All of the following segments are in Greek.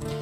you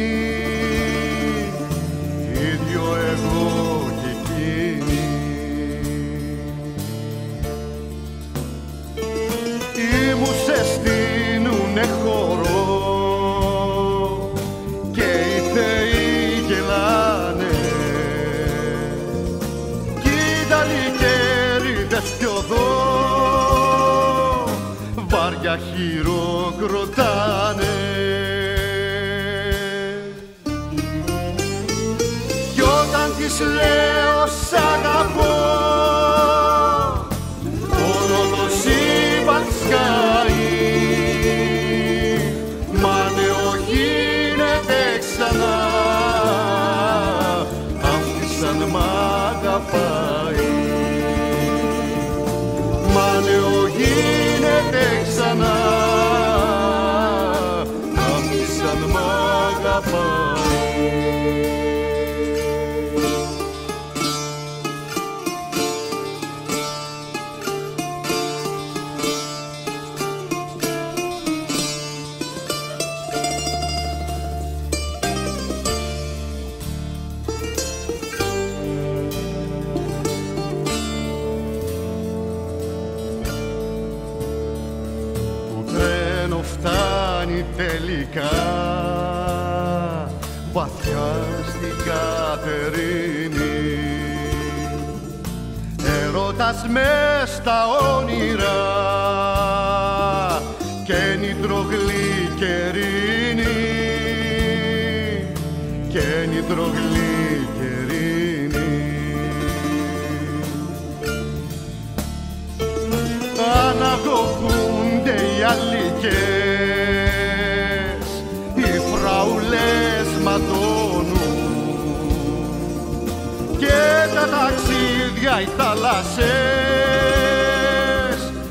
βάρια χειροκροτάνε κι όταν της λέω σ' αγαπώ όλο το σύμπαν σκάει. Μα νεο γίνεται ξανά αυτή σαν μ' αγαπάει φτάνει τελικά. Βαθιά στην Κατερίνη. Έρωτας μες στα όνειρα και νητρογλυκερίνη και νητρογλυκερίνη αναγωγούνται οι αλικές οι θάλασσες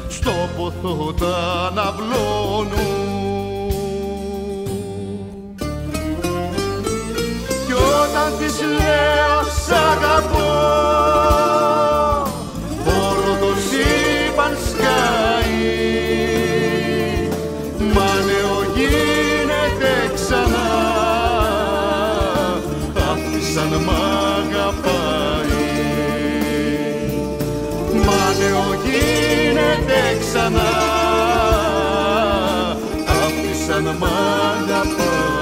στο ποθό τα αναβλώνουν. Κι όταν της λέω σ' αγαπώ όλο το σύμπαν σκάει. Μα νεο γίνεται ξανά αυτή σαν μα νεο γίνεται ξανά. Αυτή σαν μ' αγαπάει